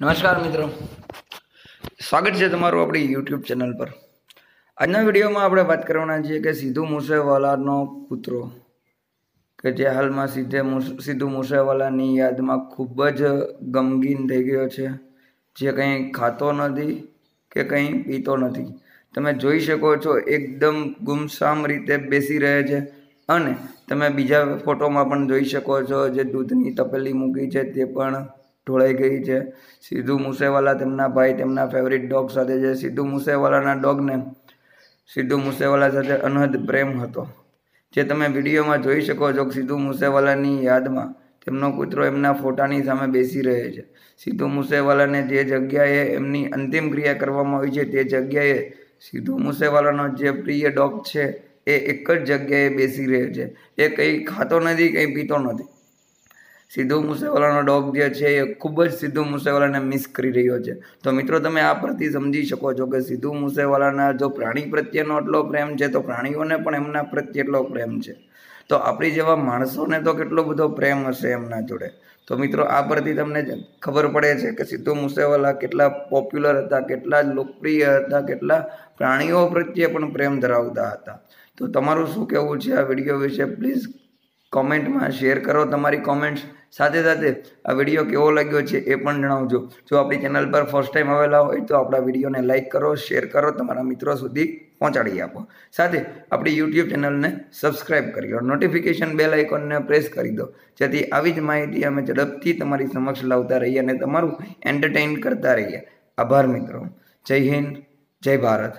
નમસ્કાર મિત્રો. સ્વાગત છે તમારું આપણી યુટ્યુબ ચેનલ પર. આજના વિડીયોમાં આપણે વાત કરવાના છીએ કે સિદ્ધુ મૂસેવાલાનો પુત્રો, કે જે હાલમાં સીધે સિદ્ધુ મૂસેવાલાની યાદમાં ખૂબ જ ગમગીન થઈ ગયો છે. જે કંઈ ખાતો નથી કે કંઈ પીતો નથી. તમે જોઈ શકો છો એકદમ ગુમસામ રીતે બેસી રહે છે અને તમે બીજા ફોટોમાં પણ જોઈ શકો છો જે દૂધની તપેલી મૂકી છે તે પણ ઢોળાઈ ગઈ છે. સિદ્ધુ મૂસેવાલા તેમના ભાઈ, તેમના ફેવરિટ ડોગ સાથે છે. સિદ્ધુ મુસેવાલાના ડોગને સિદ્ધુ મૂસેવાલા સાથે અનહદ પ્રેમ હતો. જે તમે વિડીયોમાં જોઈ શકો છો સિદ્ધુ મૂસેવાલાની યાદમાં તેમનો કૂતરો એમના ફોટાની સામે બેસી રહે છે. સિદ્ધુ મૂસેવાલાને જે જગ્યાએ એમની અંતિમ ક્રિયા કરવામાં આવી છે, તે જગ્યાએ સિદ્ધુ મુસેવાલાનો જે પ્રિય ડોગ છે, એ એક જ જગ્યાએ બેસી રહે છે. એ કંઈ ખાતો નથી, કંઈ પીતો નથી. સિદ્ધુ મૂસેવાલાનો ડોગ જે છે એ ખૂબ જ સિદ્ધુ મૂસેવાલાને મિસ કરી રહ્યો છે. તો મિત્રો તમે આ પરથી સમજી શકો છો કે સિદ્ધુ મૂસેવાલાના જો પ્રાણી પ્રત્યેનો એટલો પ્રેમ છે, તો પ્રાણીઓને પણ એમના પ્રત્યે એટલો પ્રેમ છે. તો આપણી જેવા માણસોને તો કેટલો બધો પ્રેમ હશે એમના જોડે. તો મિત્રો આ પરથી તમને ખબર પડે છે કે સિદ્ધુ મૂસેવાલા કેટલા પોપ્યુલર હતા, કેટલા લોકપ્રિય હતા, કેટલા પ્રાણીઓ પ્રત્યે પણ પ્રેમ ધરાવતા હતા. તો તમારું શું કહેવું છે આ વીડિયો વિશે? પ્લીઝ કોમેન્ટમાં શેર કરો તમારી કોમેન્ટ્સ સાથે સાથે આ વીડિયો કેવો લાગ્યો છે એ પણ જણાવજો. જો આપણી ચેનલ પર ફર્સ્ટ ટાઈમ આવેલા હોય તો આપણા વિડીયોને લાઇક કરો શેર કરો, તમારા મિત્રો સુધી પહોંચાડી આપો. સાથે આપણી યુટ્યુબ ચેનલને સબસ્ક્રાઇબ કરી લો. નોટિફિકેશન બેલ આઇકોનને પ્રેસ કરી દો. જેથી આવી જ માહિતી અમે ઝડપથી તમારી સમક્ષ લાવતા રહીએ અને તમારું એન્ટરટેઇન કરતા રહીએ. આભાર મિત્રો. જય હિન્દ, જય ભારત.